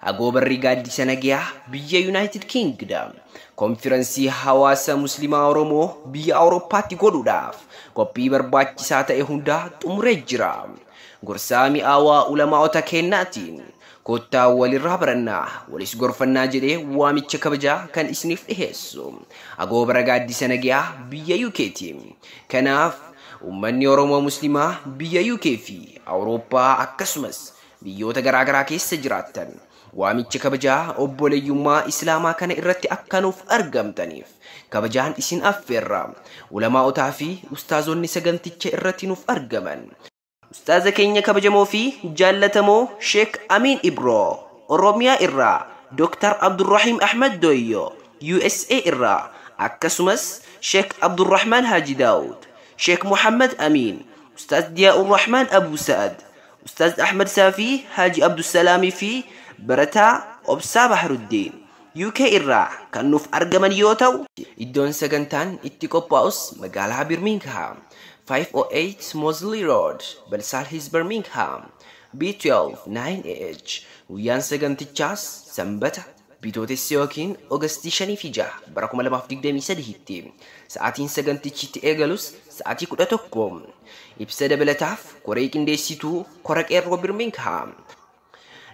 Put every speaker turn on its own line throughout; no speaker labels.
agoo gaaddisa nagayaa biyya yuunaayitid kingdam koonfiransii hawaasa muslimaa oromoo biyya awurooppaatti godhuudhaaf qophii barbaachisaa ta'e hundaa xumuree jira gorsaa mi'aawaa ulamaa'ota kennaatiin kottaa walirraa barannaa walis gorfannaa jedhee waamicha kabajaa kan isiniif dhiheessu agoo bara gaaddisa nagayaa biyya yuukeeti kanaaf ummanni oromoo muslimaa biyya yuukee fi awurooppaa akkasumas biyyoota garaagaraa keessa jiraatan وامیچه کبجا اوبولیوما اسلاما کنه ارتی اکانوف ارگم تنیف کبجان اسین افیرا ولما اوتافی استازون نسگنتی چه ارتی نوف ارگمن استاز کینیا کبجا موفی جالتمو شیک امین ابرو رومیا ارا دکتر عبدالرحیم احمد دویو یو اس ای ارا اکسومس شیک عبدالرحمن حاجی داود شیک محمد امین استاز دیا الرحمن ابو سعد استاز احمد سافی حاجی عبدالسلامی فی barataa obsaa baharuddeen UK irraa kan nuuf argaman yoo ta'u iddoon sagantaan itti qophaa'us magaalaa Birmingham 508 Mosley Road Balsaal Hills Birmingham B12 9AH guyyaan sagantichaas sanbata bitootessi yookiin ogastii 5 fi bara 2023 tti sagantichitti eegalus sa'aatii 11 ibsa dabalataaf koree qindeessituu kora qeerroo Birmingham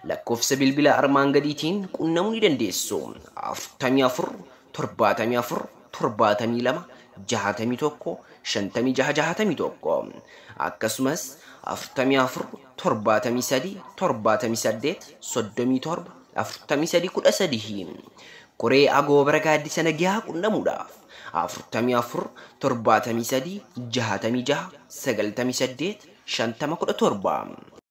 lakkoofsa bilbila armaan gadiitiin qunnamuu ni dandeessu. afurtamii afur, torbaatamii afur, torbaatamii lama, jahatamii tokko, shantamii jaha jahatamii tokko. Akkasumas afurtamii afur, torbaatamii sadi, torbaatamii saddeet, soddomii torba, afurtamii sadi kudha sadii. Koree agoo bara gaaddisa nagiyaa qunnamuudhaaf afurtamii afur, torbaatamii sadi, jahatamii jaha, sagaltamii saddeet, shantama kudha torba.